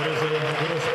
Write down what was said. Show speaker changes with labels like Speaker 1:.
Speaker 1: れぞれのグロス